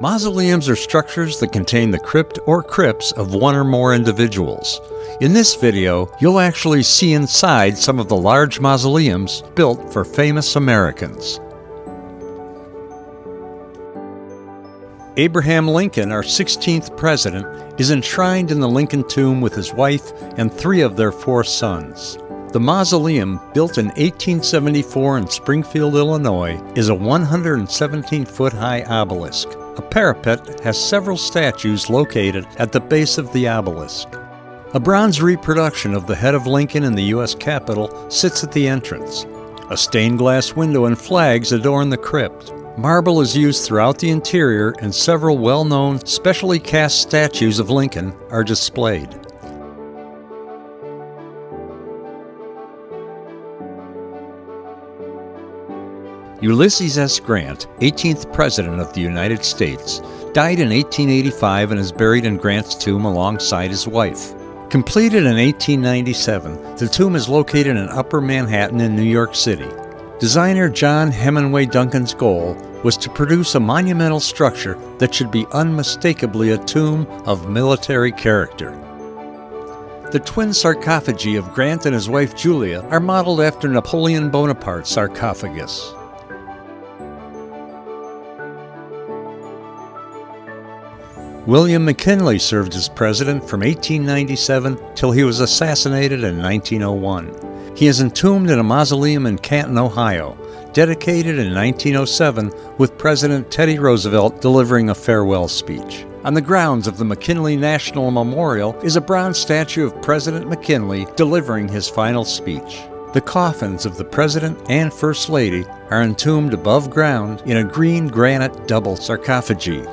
Mausoleums are structures that contain the crypt or crypts of one or more individuals. In this video, you'll actually see inside some of the large mausoleums built for famous Americans. Abraham Lincoln, our 16th president, is enshrined in the Lincoln tomb with his wife and three of their four sons. The mausoleum, built in 1874 in Springfield, Illinois, is a 117 foot high obelisk. A parapet has several statues located at the base of the obelisk. A bronze reproduction of the head of Lincoln in the U.S. Capitol sits at the entrance. A stained glass window and flags adorn the crypt. Marble is used throughout the interior, and several well known, specially cast statues of Lincoln are displayed. Ulysses S. Grant, 18th President of the United States, died in 1885 and is buried in Grant's tomb alongside his wife. Completed in 1897, the tomb is located in Upper Manhattan in New York City. Designer John Hemenway Duncan's goal was to produce a monumental structure that should be unmistakably a tomb of military character. The twin sarcophagi of Grant and his wife Julia are modeled after Napoleon Bonaparte's sarcophagus. William McKinley served as president from 1897 till he was assassinated in 1901. He is entombed in a mausoleum in Canton, Ohio, dedicated in 1907 with President Teddy Roosevelt delivering a farewell speech. On the grounds of the McKinley National Memorial is a bronze statue of President McKinley delivering his final speech. The coffins of the President and First Lady are entombed above ground in a green granite double sarcophagi.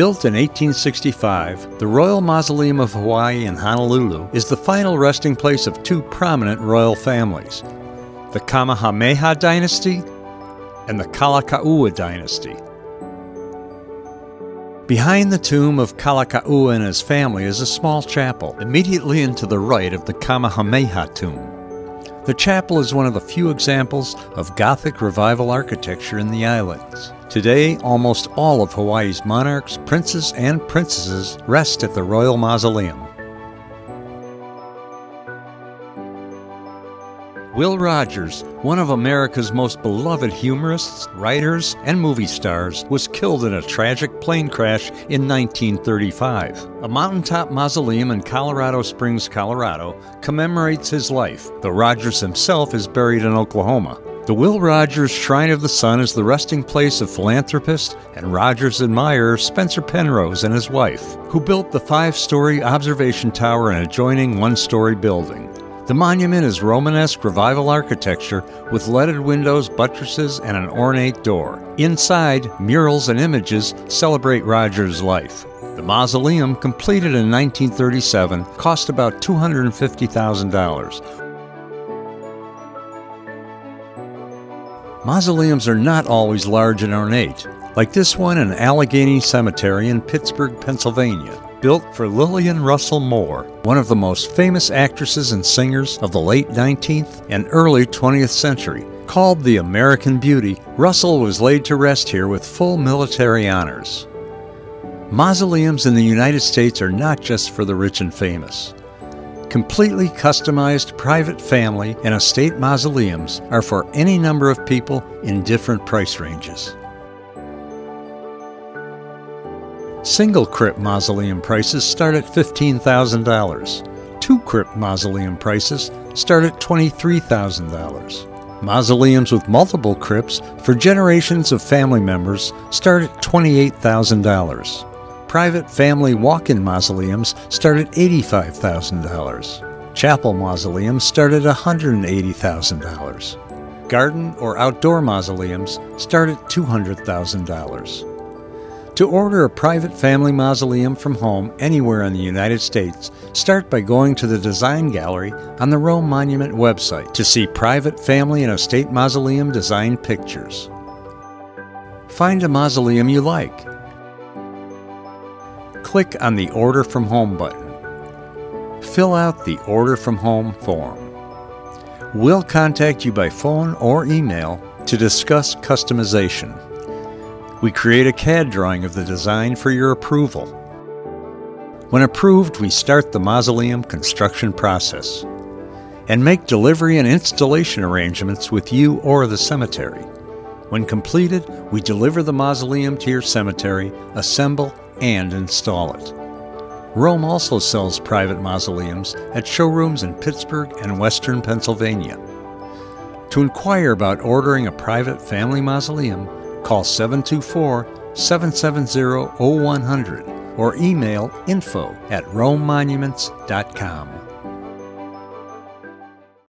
Built in 1865, the Royal Mausoleum of Hawaii in Honolulu is the final resting place of two prominent royal families the Kamehameha dynasty and the Kalakaua dynasty. Behind the tomb of Kalakaua and his family is a small chapel, immediately into the right of the Kamehameha tomb. The chapel is one of the few examples of Gothic revival architecture in the islands. Today, almost all of Hawaii's monarchs, princes, and princesses rest at the Royal Mausoleum. Will Rogers, one of America's most beloved humorists, writers, and movie stars, was killed in a tragic plane crash in 1935. A mountaintop mausoleum in Colorado Springs, Colorado, commemorates his life, though Rogers himself is buried in Oklahoma. The Will Rogers Shrine of the Sun is the resting place of philanthropist and Rogers admirer Spencer Penrose and his wife, who built the five story observation tower and adjoining one story building. The monument is Romanesque revival architecture with leaded windows, buttresses, and an ornate door. Inside, murals and images celebrate Rogers' life. The mausoleum, completed in 1937, cost about $250,000. Mausoleums are not always large and ornate, like this one in Allegheny Cemetery in Pittsburgh, Pennsylvania built for Lillian Russell Moore, one of the most famous actresses and singers of the late 19th and early 20th century. Called the American Beauty, Russell was laid to rest here with full military honors. Mausoleums in the United States are not just for the rich and famous. Completely customized private family and estate mausoleums are for any number of people in different price ranges. Single crypt mausoleum prices start at $15,000. Two crypt mausoleum prices start at $23,000. Mausoleums with multiple crypts for generations of family members start at $28,000. Private family walk in mausoleums start at $85,000. Chapel mausoleums start at $180,000. Garden or outdoor mausoleums start at $200,000. To order a private family mausoleum from home anywhere in the United States, start by going to the Design Gallery on the Rome Monument website to see private family and estate mausoleum design pictures. Find a mausoleum you like. Click on the Order from Home button. Fill out the Order from Home form. We'll contact you by phone or email to discuss customization. We create a CAD drawing of the design for your approval. When approved, we start the mausoleum construction process and make delivery and installation arrangements with you or the cemetery. When completed, we deliver the mausoleum to your cemetery, assemble, and install it. Rome also sells private mausoleums at showrooms in Pittsburgh and western Pennsylvania. To inquire about ordering a private family mausoleum, call 724 770 0100 or email info at romemonuments.com.